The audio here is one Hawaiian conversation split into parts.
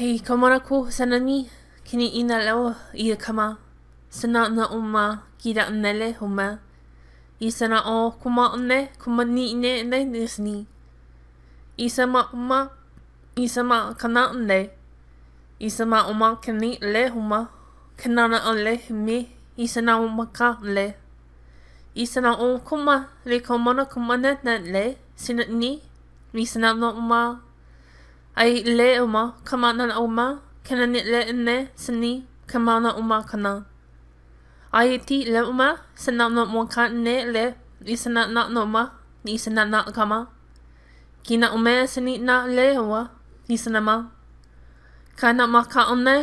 He kamana ko Sanani kini ina leo ia kama sana na uma kira nele homa i sana o kuma one kuma ni ine ne nesni i sama uma i sama kana ne i sama uma kini le homa kanana ole me i sana uma ka le i sana o kuma le kamana kuma ne le sina ni i sana na uma Ai le uma ka manana uma kena ni le ne se ni ka mana uma kana. Ai ti le uma se na no mo ka ne le i se na na no ma i se na na kama. Ki na ume se ni na le ua i se na ma. Ka na ma ka one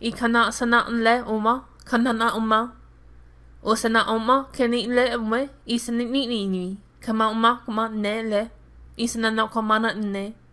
i ka na se na le uma ka na na uma. O se na uma ke ni le ume i se ni ni ni ni ka ma uma kuma ne le i se na no ka mana ne.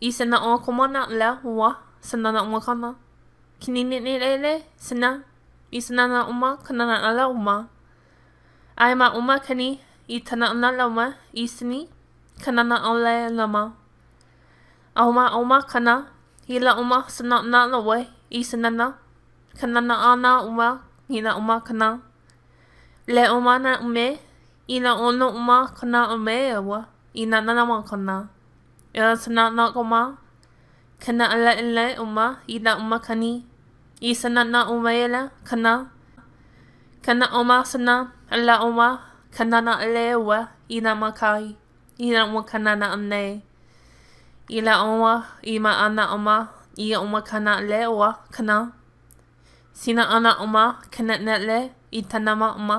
I sena ʻo Komona lea ua, sena na ua kana, kini niʻni lele, sena, i sena na uma kana na ala uma, ae ma uma kani, i tana ana lauma, i sini, kana na aulae lama, a uma uma kana, i la uma sena na loe, i sena na, kana na a na ua, i la uma kana, le o ma na ume, i la o no uma kana a me ua, i na nanawa kana, ʻEā sna naʻu ma kna ʻleʻle uma i naʻu makani i sna naʻu maila kna kna uma sna ʻla uma kna naʻle ua i na makai i na ua kna naʻu nei i la ʻoa i ma a naʻu ma i o ma kna ʻle ua kna sina ʻana uma kna ʻneʻle i tana ma uma